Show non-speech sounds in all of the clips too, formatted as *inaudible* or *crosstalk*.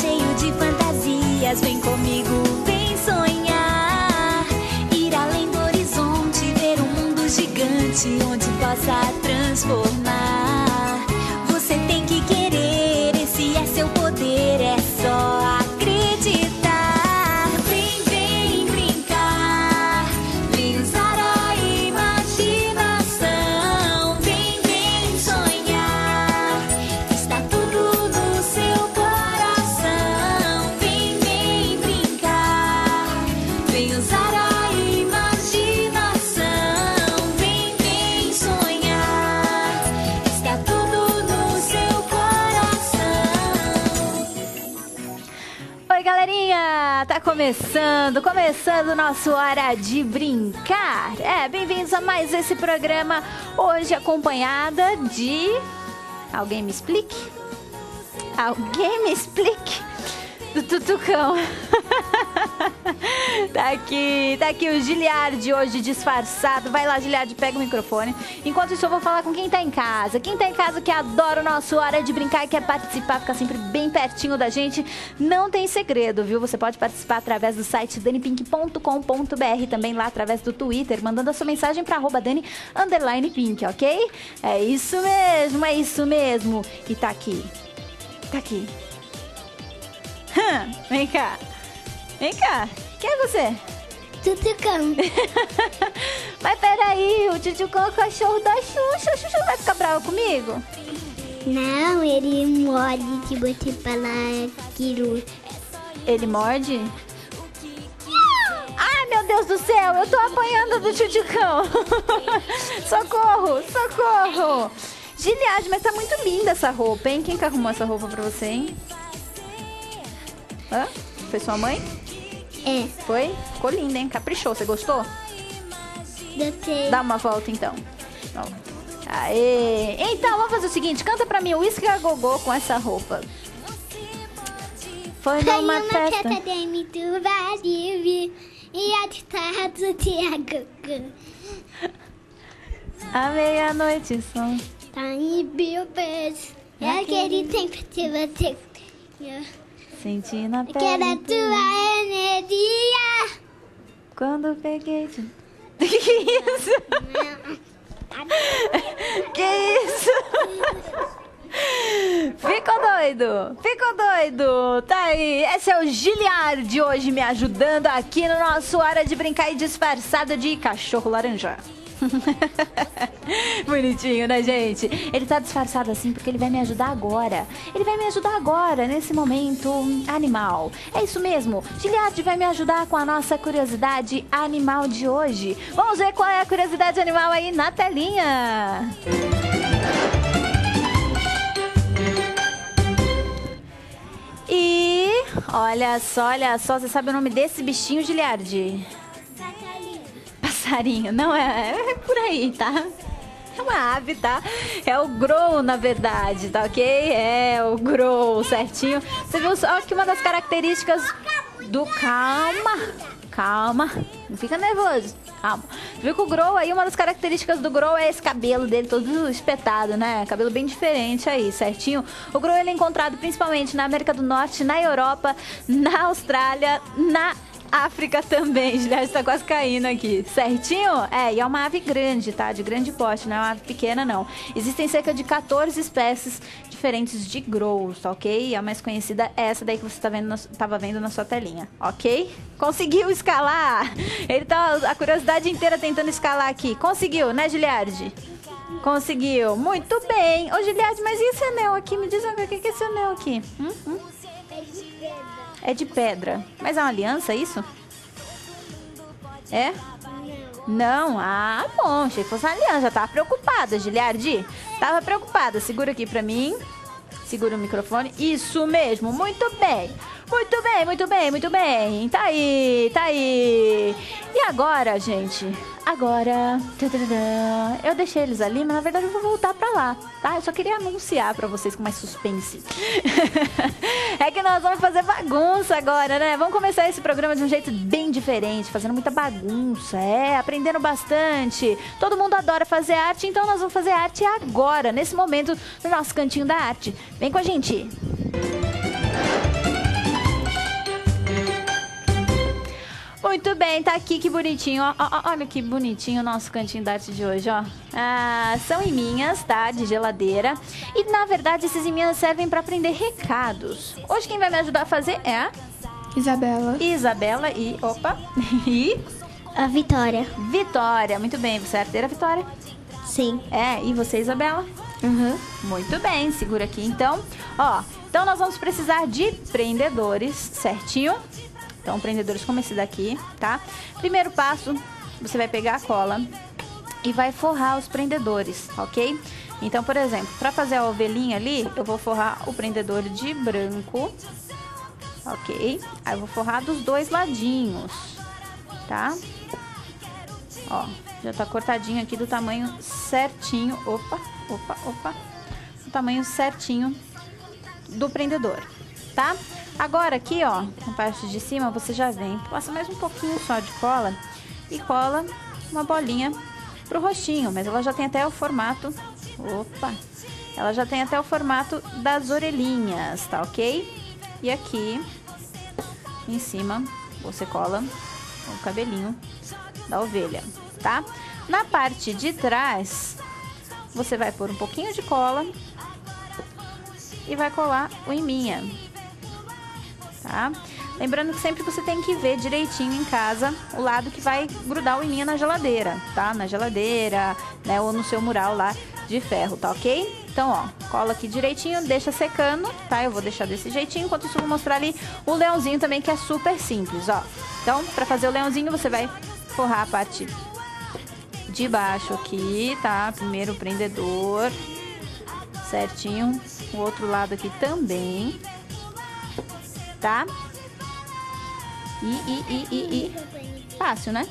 cheio de fantasias. Vem comigo, vem sonhar. Ir além do horizonte, ver um mundo gigante onde possa transformar. Começando o nosso Hora de Brincar. É, bem-vindos a mais esse programa, hoje acompanhada de... Alguém me explique? Alguém me explique? Do Tutucão. *laughs* tá aqui, tá aqui o Giliardi hoje disfarçado. Vai lá, Giliardi, pega o microfone. Enquanto isso, eu vou falar com quem tá em casa. Quem tá em casa que adora o nosso Hora de Brincar e quer participar, ficar sempre bem pertinho da gente, não tem segredo, viu? Você pode participar através do site danipink.com.br, também lá através do Twitter, mandando a sua mensagem pra arroba Dani Pink, ok? É isso mesmo, é isso mesmo. E tá aqui. Tá aqui. Hã, Vem cá. Vem cá. Quem é você? Tutucão. *laughs* Mas peraí, o Tchutchucão é o cachorro da Xuxa. A Xuxa vai ficar brava comigo? Não, ele morde de você falar aquilo. Ele morde? Ai, meu Deus do céu, eu tô apanhando do Tchutchucão. *laughs* socorro, socorro. Giliade, mas tá muito linda essa roupa, hein? Quem que arrumou essa roupa pra você, hein? Hã? Foi sua mãe? É, Foi? Ficou linda, hein? Caprichou, você gostou? você. Dá uma volta então. Ó. Aê! Então, vamos fazer o seguinte: canta pra mim o Whisky a Gogô com essa roupa. Foi Foi numa uma festa. festa de muito vazio e a ditado de agogo. À meia-noite só. Tá em bilbes. É aquele tempo que você. Senti na Que era pele. tua energia. Quando peguei. de- *laughs* Que isso? *laughs* Que isso? Ficou doido? Ficou doido? Tá aí. Esse é o Giliard hoje me ajudando aqui no nosso Hora de Brincar e disfarçado de cachorro laranja. *laughs* Bonitinho, né, gente? Ele tá disfarçado assim porque ele vai me ajudar agora. Ele vai me ajudar agora, nesse momento animal. É isso mesmo. Giliard vai me ajudar com a nossa curiosidade animal de hoje. Vamos ver qual é a curiosidade animal aí na telinha. E olha só, olha só, você sabe o nome desse bichinho, Giliard? Passarinho, não é, é por aí, tá? É uma ave, tá? É o grow, na verdade, tá ok? É o grow, certinho. Você viu só que uma das características do... Calma, calma. Não fica nervoso, calma. Você viu que o grow aí, uma das características do grow é esse cabelo dele todo espetado, né? Cabelo bem diferente aí, certinho? O grow ele é encontrado principalmente na América do Norte, na Europa, na Austrália, na África também, Juliette tá quase caindo aqui. Certinho? É, e é uma ave grande, tá? De grande porte, não é uma ave pequena, não. Existem cerca de 14 espécies diferentes de grows, tá ok? E a mais conhecida é essa daí que você tá vendo na, vendo na sua telinha, ok? Conseguiu escalar! Ele tá a curiosidade inteira tentando escalar aqui. Conseguiu, né, Giliardi? Conseguiu. Muito bem. Ô, Giliardi, mas e esse anel aqui? Me diz o que é esse anel aqui? Hum? Hum? É de pedra. Mas é uma aliança, é isso? É? Não? Ah, bom. Achei que fosse uma aliança. Já tava preocupada, Giliardi. Tava preocupada. Segura aqui pra mim. Segura o microfone. Isso mesmo. Muito bem. Muito bem, muito bem, muito bem. Tá aí, tá aí. E agora, gente? Agora. Eu deixei eles ali, mas na verdade eu vou voltar pra lá, tá? Eu só queria anunciar pra vocês com mais suspense. *laughs* é que nós vamos fazer bagunça agora, né? Vamos começar esse programa de um jeito bem diferente, fazendo muita bagunça, é, aprendendo bastante. Todo mundo adora fazer arte, então nós vamos fazer arte agora, nesse momento, no nosso cantinho da arte. Vem com a gente. Muito bem, tá aqui que bonitinho. Ó, ó, ó, olha que bonitinho o nosso cantinho da arte de hoje, ó. Ah, são iminhas, tá? De geladeira. E na verdade esses iminhas servem para aprender recados. Hoje quem vai me ajudar a fazer é a Isabela. Isabela e. Opa! *laughs* E. A Vitória. Vitória. Muito bem, você é arteira, Vitória? Sim. É, e você, Isabela? Uhum. Muito bem, segura aqui então. Ó, então nós vamos precisar de prendedores, certinho? Então, prendedores como esse daqui, tá? Primeiro passo, você vai pegar a cola e vai forrar os prendedores, ok? Então, por exemplo, para fazer a ovelhinha ali, eu vou forrar o prendedor de branco, ok? Aí eu vou forrar dos dois ladinhos, tá? Ó, já tá cortadinho aqui do tamanho certinho. Opa, opa, opa. O tamanho certinho do prendedor, tá? Agora aqui, ó, na parte de cima, você já vem, passa mais um pouquinho só de cola e cola uma bolinha pro rostinho, mas ela já tem até o formato. Opa! Ela já tem até o formato das orelhinhas, tá ok? E aqui em cima você cola o cabelinho da ovelha, tá? Na parte de trás, você vai pôr um pouquinho de cola e vai colar o iminha, tá? Lembrando que sempre você tem que ver direitinho em casa o lado que vai grudar o iminha na geladeira, tá? Na geladeira, né? Ou no seu mural lá de ferro, tá ok? Então, ó, cola aqui direitinho, deixa secando, tá? Eu vou deixar desse jeitinho, enquanto isso eu vou mostrar ali o leãozinho também, que é super simples, ó. Então, pra fazer o leãozinho, você vai forrar a parte de baixo aqui, tá? Primeiro o prendedor, certinho. O outro lado aqui também, tá? E, e, e, e, e. Fácil, né?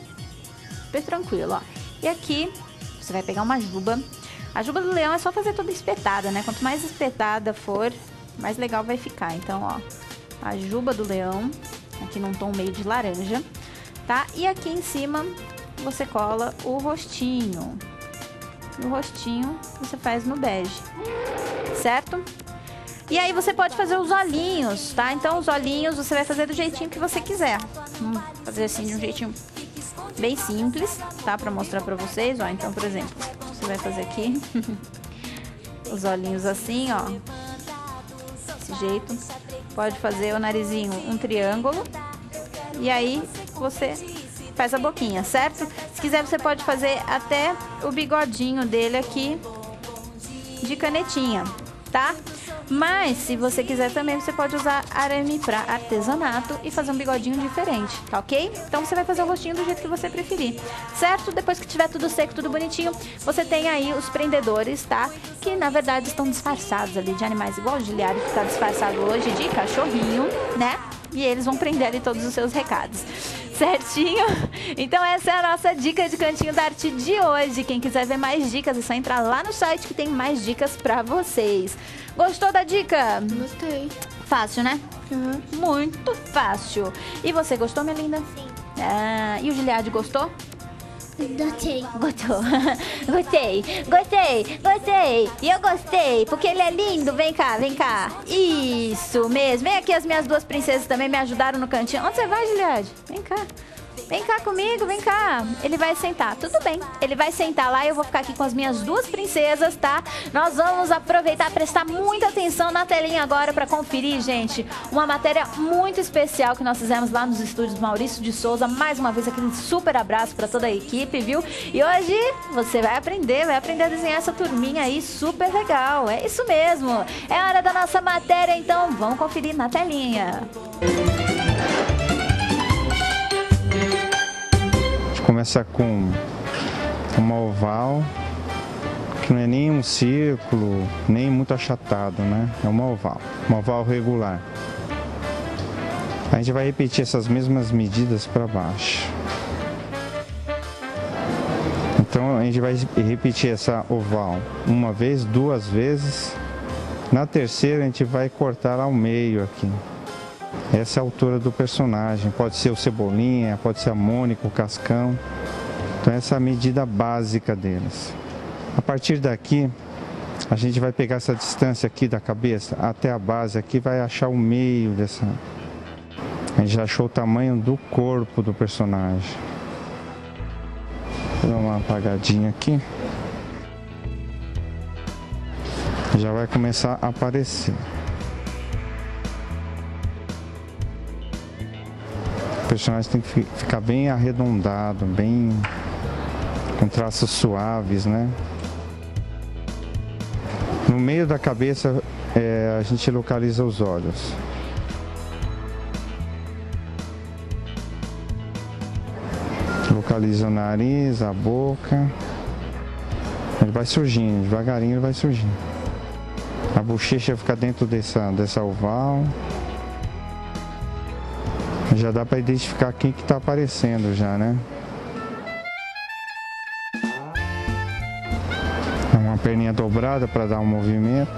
Super tranquilo, ó. E aqui, você vai pegar uma juba. A juba do leão é só fazer toda espetada, né? Quanto mais espetada for, mais legal vai ficar. Então, ó, a juba do leão, aqui num tom meio de laranja, tá? E aqui em cima, você cola o rostinho. O rostinho você faz no bege, certo? E aí você pode fazer os olhinhos, tá? Então os olhinhos você vai fazer do jeitinho que você quiser. Hum, fazer assim de um jeitinho bem simples, tá? Pra mostrar pra vocês, ó. Então, por exemplo, você vai fazer aqui *laughs* os olhinhos assim, ó. Desse jeito. Pode fazer o narizinho um triângulo. E aí você faz a boquinha, certo? Se quiser, você pode fazer até o bigodinho dele aqui de canetinha, tá? Mas, se você quiser também, você pode usar arame para artesanato e fazer um bigodinho diferente, tá ok? Então, você vai fazer o rostinho do jeito que você preferir, certo? Depois que tiver tudo seco, tudo bonitinho, você tem aí os prendedores, tá? Que, na verdade, estão disfarçados ali de animais, igual o Giliário que está disfarçado hoje de cachorrinho, né? E eles vão prender ali todos os seus recados. Certinho? Então essa é a nossa dica de Cantinho da Arte de hoje. Quem quiser ver mais dicas, é só entrar lá no site que tem mais dicas pra vocês. Gostou da dica? Gostei. Fácil, né? Uhum. Muito fácil. E você gostou, minha linda? Sim. Ah, e o Giliade gostou? Gostei. Gostou. *laughs* gostei, gostei, gostei. E eu gostei, porque ele é lindo. Vem cá, vem cá. Isso mesmo. Vem aqui, as minhas duas princesas também me ajudaram no cantinho. Onde você vai, Giliade? Vem cá. Vem cá comigo, vem cá. Ele vai sentar, tudo bem. Ele vai sentar lá e eu vou ficar aqui com as minhas duas princesas, tá? Nós vamos aproveitar, prestar muita atenção na telinha agora para conferir, gente, uma matéria muito especial que nós fizemos lá nos estúdios Maurício de Souza. Mais uma vez, aquele super abraço para toda a equipe, viu? E hoje você vai aprender, vai aprender a desenhar essa turminha aí super legal. É isso mesmo. É hora da nossa matéria, então vamos conferir na telinha. Começa com uma oval, que não é nem um círculo, nem muito achatado, né? É uma oval, uma oval regular. A gente vai repetir essas mesmas medidas para baixo. Então a gente vai repetir essa oval uma vez, duas vezes. Na terceira a gente vai cortar ao meio aqui. Essa é a altura do personagem. Pode ser o Cebolinha, pode ser a Mônica, o Cascão. Então essa é a medida básica deles. A partir daqui, a gente vai pegar essa distância aqui da cabeça até a base aqui, vai achar o meio dessa. A gente já achou o tamanho do corpo do personagem. Vou dar uma apagadinha aqui. Já vai começar a aparecer. Personagem tem que ficar bem arredondado, bem com traços suaves, né? No meio da cabeça é, a gente localiza os olhos. Localiza o nariz, a boca. Ele vai surgindo, devagarinho ele vai surgindo. A bochecha fica dentro dessa, dessa oval. Já dá para identificar quem que está aparecendo já, né? Uma perninha dobrada para dar um movimento.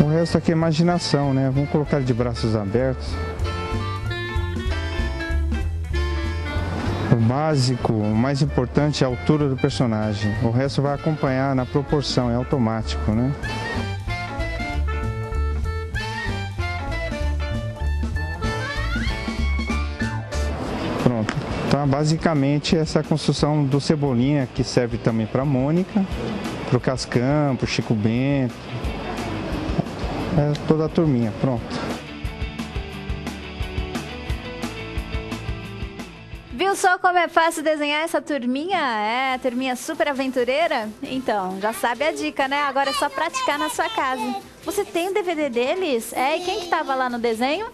O resto aqui é imaginação, né? Vamos colocar de braços abertos. O básico, o mais importante é a altura do personagem. O resto vai acompanhar na proporção, é automático, né? Basicamente, essa é a construção do Cebolinha, que serve também para Mônica, para o Cascão, para o Chico Bento. É toda a turminha, pronto. Viu só como é fácil desenhar essa turminha? É, turminha super aventureira? Então, já sabe a dica, né? Agora é só praticar na sua casa. Você tem o DVD deles? É, e quem que tava lá no desenho?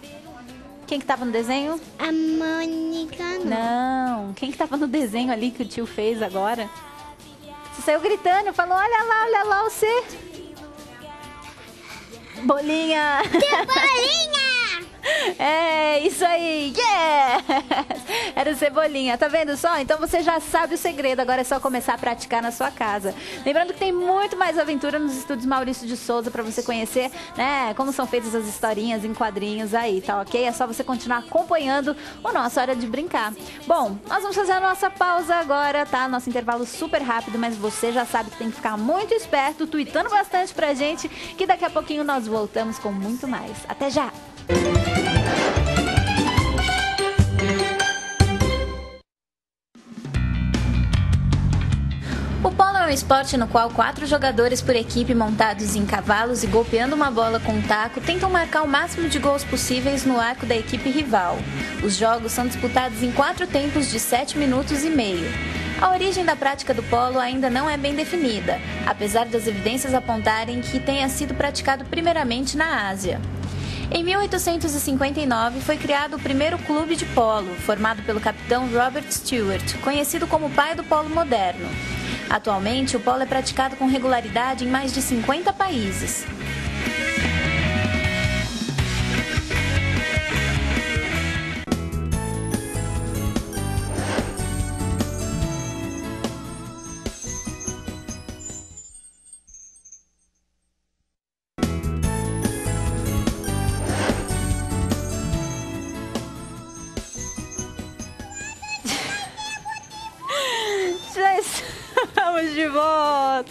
Quem que tava no desenho? A Mônica não. Não, quem que tava no desenho ali que o tio fez agora? Você saiu gritando, falou, olha lá, olha lá você. Bolinha! Cebolinha! *laughs* É, isso aí! Yeah! Era o Cebolinha, tá vendo só? Então você já sabe o segredo, agora é só começar a praticar na sua casa. Lembrando que tem muito mais aventura nos estúdios Maurício de Souza para você conhecer, né, como são feitas as historinhas em quadrinhos aí, tá ok? É só você continuar acompanhando o nosso Hora de Brincar. Bom, nós vamos fazer a nossa pausa agora, tá? Nosso intervalo super rápido, mas você já sabe que tem que ficar muito esperto, tweetando bastante pra gente, que daqui a pouquinho nós voltamos com muito mais. Até já! Esporte no qual quatro jogadores por equipe montados em cavalos e golpeando uma bola com um taco tentam marcar o máximo de gols possíveis no arco da equipe rival. Os jogos são disputados em quatro tempos de sete minutos e meio. A origem da prática do polo ainda não é bem definida, apesar das evidências apontarem que tenha sido praticado primeiramente na Ásia. Em 1859 foi criado o primeiro clube de polo, formado pelo capitão Robert Stewart, conhecido como pai do polo moderno. Atualmente, o polo é praticado com regularidade em mais de 50 países.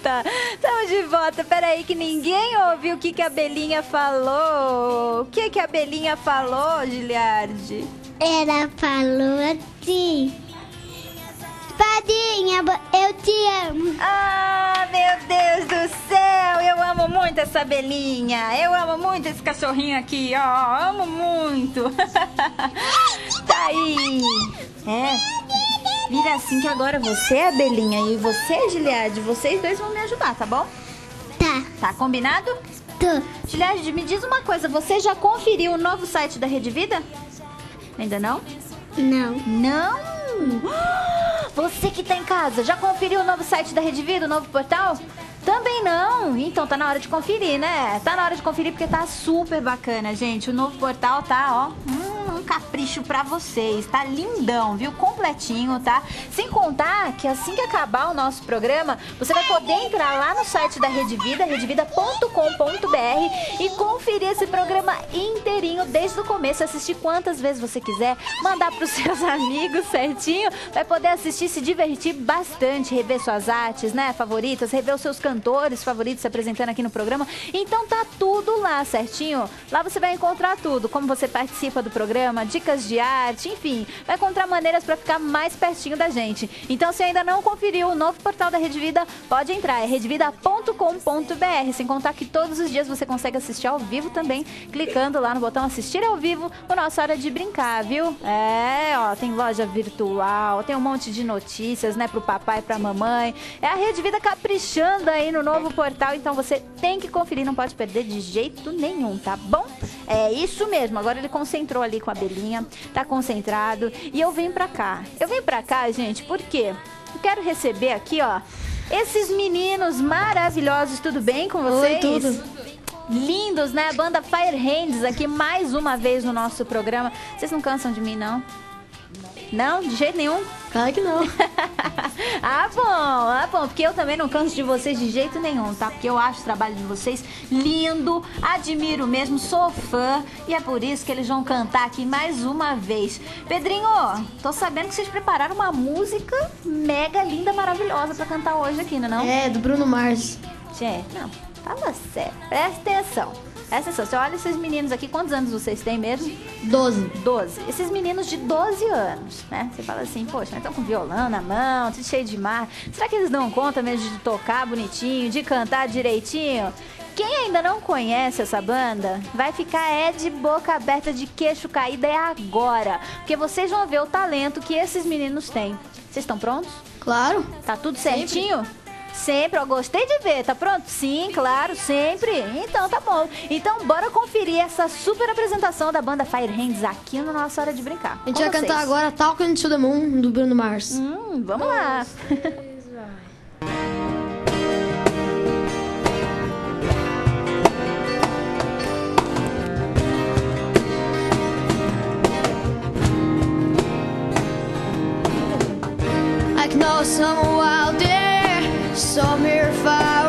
Volta! Estamos de volta. Peraí que ninguém ouviu o que, que a Belinha falou. O que, que a Belinha falou, Giliardi? Ela falou assim. Padinha, eu te amo. Ah, meu Deus do céu! Eu amo muito essa Belinha. Eu amo muito esse cachorrinho aqui, ó. Amo muito. *laughs* tá aí. É. Vira assim que agora você é a Belinha e você, Giliade, vocês dois vão me ajudar, tá bom? Tá, Tá combinado? tô. Giliade, me diz uma coisa, você já conferiu o novo site da Rede Vida? Ainda não? Não. Não! *gasps* Você que tá em casa, já conferiu o novo site da Rede Vida, o novo portal? Também não. Então tá na hora de conferir, né? Tá na hora de conferir porque tá super bacana, gente. O novo portal tá, ó, hum, um capricho pra vocês. Tá lindão, viu? Completinho, tá? Sem contar que assim que acabar o nosso programa, você vai poder entrar lá no site da Rede Vida, redevida.com.br e conferir esse programa inteirinho desde o começo, assistir quantas vezes você quiser, mandar pros *laughs* seus amigos certinho. Vai poder assistir, se divertir bastante, rever suas artes, né, favoritas, rever os seus cantores favoritos se apresentando aqui no programa. Então tá tudo lá certinho. Lá você vai encontrar tudo, como você participa do programa, dicas de arte, enfim, vai encontrar maneiras para ficar mais pertinho da gente. Então, se ainda não conferiu o novo portal da Rede Vida, pode entrar, é redevida.com.br. Sem contar que todos os dias você consegue assistir ao vivo também, clicando lá no botão assistir ao vivo, o nosso hora de brincar, viu? É, ó, tem loja virtual, tem um monte de notícias, né, pro papai pra mamãe. É a Rede Vida caprichando aí no novo portal, então você tem que conferir, não pode perder de jeito nenhum, tá bom? É isso mesmo. Agora ele concentrou ali com a tá concentrado. E eu vim pra cá. Eu vim pra cá, gente, porque eu quero receber aqui, ó, esses meninos maravilhosos. Tudo bem com vocês? Oi, tudo. Lindos, né? Banda Fire Hands aqui mais uma vez no nosso programa. Vocês não cansam de mim, não? Não, de jeito nenhum? Claro que não. *laughs* ah, bom, ah, bom, porque eu também não canso de vocês de jeito nenhum, tá? Porque eu acho o trabalho de vocês lindo, admiro mesmo, sou fã e é por isso que eles vão cantar aqui mais uma vez. Pedrinho, tô sabendo que vocês prepararam uma música mega linda, maravilhosa pra cantar hoje aqui, não é não? É, do Bruno Mars. Tchê, não, fala sério, presta atenção. Atenção, você olha esses meninos aqui, quantos anos vocês têm mesmo? 12. 12. Esses meninos de 12 anos, né? Você fala assim, poxa, mas estão com violão na mão, tudo cheio de mar. Será que eles dão conta mesmo de tocar bonitinho, de cantar direitinho? Quem ainda não conhece essa banda, vai ficar é de boca aberta, de queixo caído, é agora. Porque vocês vão ver o talento que esses meninos têm. Vocês estão prontos? Claro. Tá tudo certinho? Sempre, eu gostei de ver, tá pronto? Sim, claro, sempre. Então tá bom. Então bora conferir essa super apresentação da banda Fire Hands aqui no Nossa Hora de Brincar. A gente Com vai vocês. cantar agora Talking to the Moon, do Bruno Mars. Hum, vamos lá. I know someone out there, some here fire.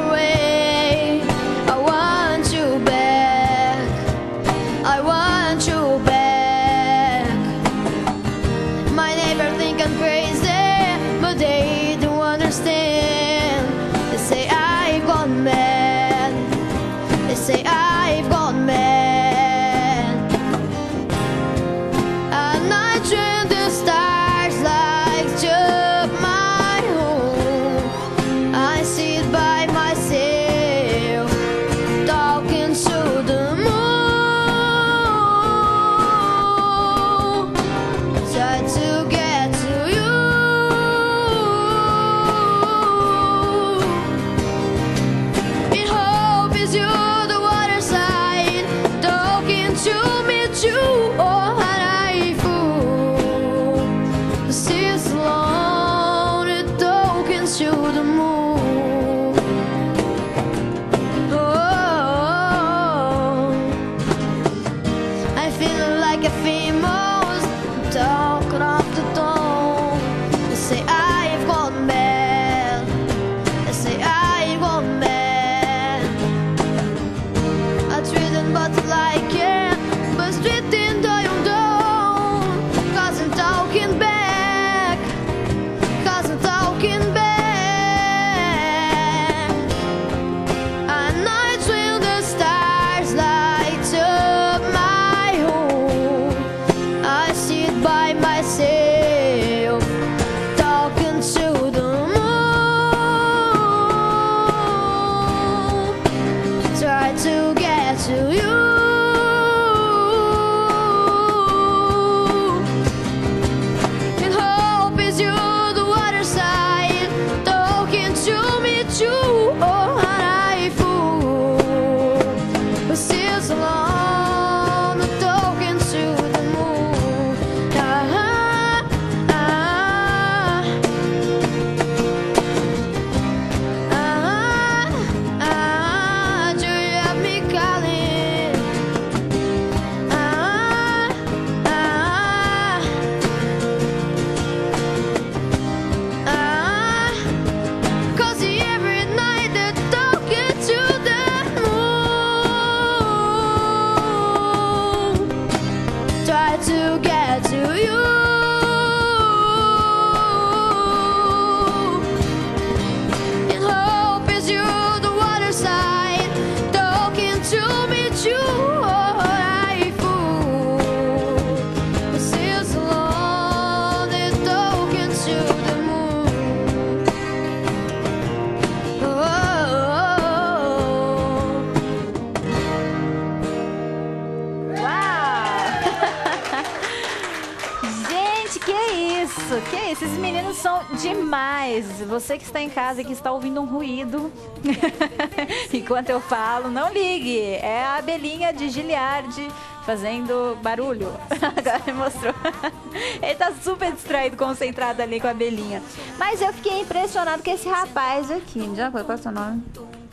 Esses meninos são demais. Você que está em casa e que está ouvindo um ruído *laughs* enquanto eu falo, não ligue. É a abelhinha de Giliardi fazendo barulho. *laughs* Agora ele mostrou. *laughs* Ele tá super distraído, concentrado ali com a abelhinha. Mas eu fiquei impressionado com esse rapaz aqui. Já foi? Qual é o seu nome?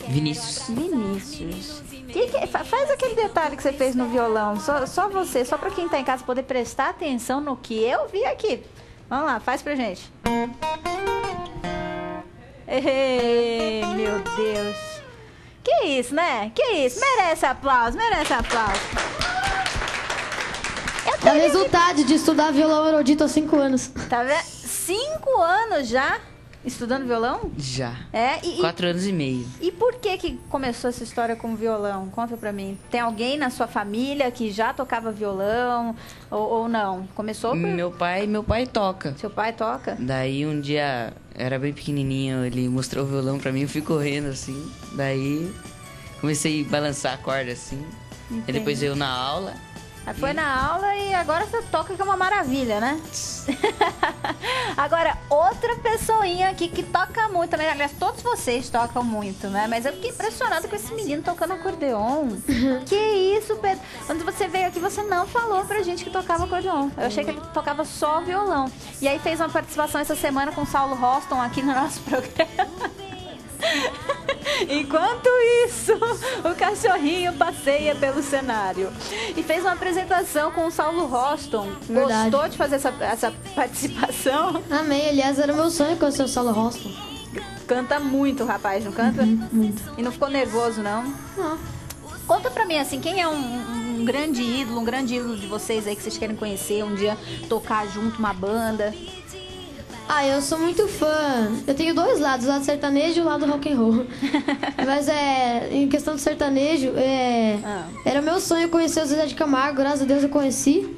Vinícius. Vinícius. Que que- fa- faz aquele detalhe que você fez no violão. Só, só você, só pra quem tá em casa poder prestar atenção no que eu vi aqui. Vamos lá, faz pra gente. Ei, meu Deus. Que isso, né? Que isso? Merece aplauso, merece aplauso. É o resultado de estudar violão erudito há 5 anos. Tá vendo? Cinco anos já estudando violão? Já. É, e, e- Quatro anos e meio. E por que que começou essa história com violão? Conta pra mim. Tem alguém na sua família que já tocava violão ou, ou não? Começou por... Meu pai, meu pai toca. Seu pai toca? Daí um dia, era bem pequenininho, ele mostrou o violão pra mim, eu fui correndo assim. Daí comecei a balançar a corda assim. E depois eu na aula. Foi na aula e agora você toca que é uma maravilha, né? *laughs* agora, outra pessoinha aqui que toca muito também. Aliás, todos vocês tocam muito, né? Mas eu fiquei impressionada com esse menino tocando acordeon. *laughs* que isso, Pedro? Quando você veio aqui, você não falou pra gente que tocava acordeon. Eu achei que ele tocava só violão. E aí fez uma participação essa semana com o Saulo Roston aqui no nosso *laughs* programa. Enquanto isso, o cachorrinho passeia pelo cenário. E fez uma apresentação com o Saulo Roston. Verdade. Gostou de fazer essa, essa participação? Amei, aliás, era meu sonho conhecer o Saulo Roston. Canta muito, rapaz, não canta? muito. E não ficou nervoso, não? Não. Conta pra mim, assim, quem é um, um- um grande ídolo, um grande ídolo de vocês aí que vocês querem conhecer, um dia tocar junto uma banda? Ah, eu sou muito fã. Eu tenho dois lados, o lado sertanejo e o lado rock and roll. *laughs* Mas é, em questão do sertanejo, é, Ah. era meu sonho conhecer o Zezé de Camargo, graças a Deus eu conheci.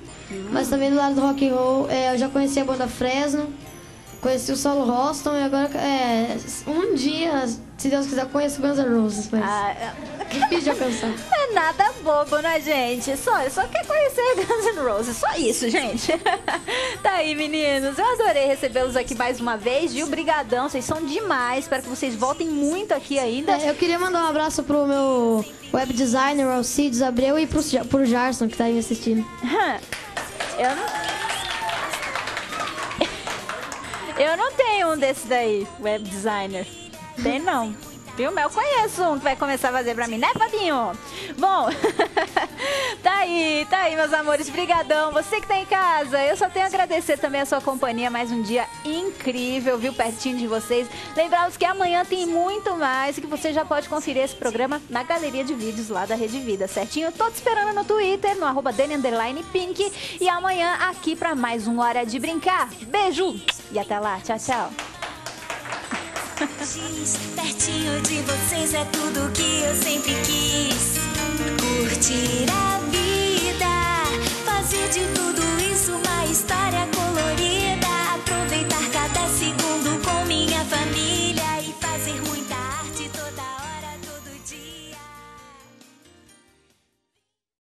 Mas também do lado do rock and roll, é, eu já conheci a banda Fresno, conheci o Solo Roston e agora é, um dia, se Deus quiser, conheço o Guns N' Roses, mas Ah, difícil alcançar. *laughs* é nada bobo, né, gente? Só, só quer conhecer Guns N' Roses, só isso, gente. *laughs* tá aí, meninos. Eu adorei recebê-los aqui mais uma vez, viu? Brigadão, vocês são demais. Espero que vocês voltem muito aqui ainda. É, eu queria mandar um abraço pro meu web designer, Alcides Abreu, e pro, pro Jarson, que tá aí me assistindo. *laughs* Eu não. Eu não tenho um desse daí, web designer. Tem não. Mas eu conheço um que vai começar a fazer pra mim, né, Fabinho? Bom, *laughs* tá aí, tá aí, meus amores. Brigadão. Você que tá em casa, eu só tenho a agradecer também a sua companhia. Mais um dia incrível, viu? Pertinho de vocês. Lembrá-los que amanhã tem muito mais e que você já pode conferir esse programa na galeria de vídeos lá da Rede Vida, certinho? Tô te esperando no Twitter, no arroba Pink. E amanhã aqui pra mais um Hora de Brincar. Beijo e até lá. Tchau, tchau. Pertinho de vocês é tudo que eu sempre quis. Curtir a vida, fazer de tudo isso uma história colorida. Aproveitar.